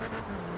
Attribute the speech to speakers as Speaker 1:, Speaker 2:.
Speaker 1: Thank you.